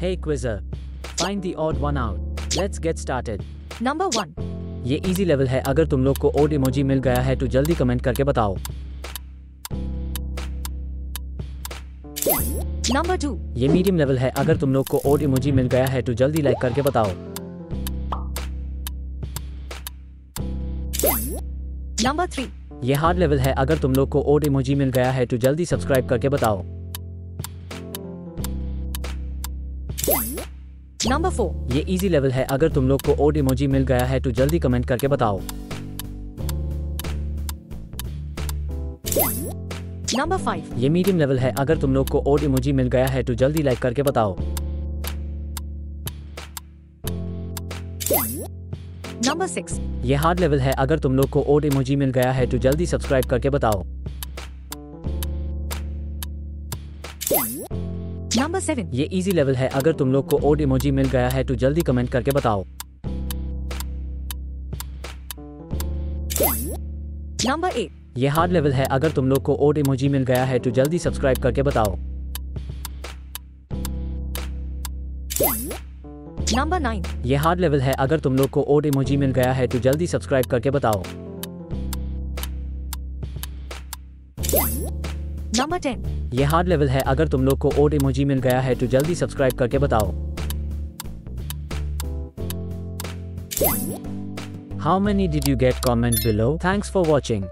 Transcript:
Hey Quizzer, find the odd one out. Let's get started. Number 1. ये easy level है अगर तुम लोग को ओड इमोजी मिल गया है तो जल्दी कमेंट करके बताओ Number 2. ये मीडियम लेवल है अगर तुम लोग को ओड इमोजी मिल गया है तो जल्दी लाइक करके बताओ Number 3. ये हार्ड लेवल है अगर तुम लोग को ओड इमोजी मिल गया है तो जल्दी सब्सक्राइब करके बताओ Number 4. ये इजी लेवल है। अगर तुम लोग को ओड इमोजी मिल गया है तो जल्दी कमेंट करके बताओ। Number 5. ये मीडियम लेवल है। अगर तुम लोग को ओड इमोजी मिल गया है तो जल्दी लाइक करके बताओ। नंबर सिक्स ये हार्ड लेवल है। अगर तुम लोग को ओड इमोजी मिल गया है तो जल्दी सब्सक्राइब करके बताओ। Number 7. ये इजी लेवल है। अगर तुम लोग को ओड इमोजी मिल गया है तो जल्दी कमेंट करके बताओ। Number 8. ये हार्ड लेवल है। अगर तुम लोग को ओड इमोजी मिल गया है तो जल्दी सब्सक्राइब करके बताओ। नंबर नाइन ये हार्ड लेवल है। अगर तुम लोग को ओड इमोजी मिल गया है तो जल्दी सब्सक्राइब करके बताओ। Number ten. ये हार्ड लेवल है, अगर तुम लोग को ओट इमोजी मिल गया है तो जल्दी सब्सक्राइब करके बताओ। How many did you get comment below thanks for watching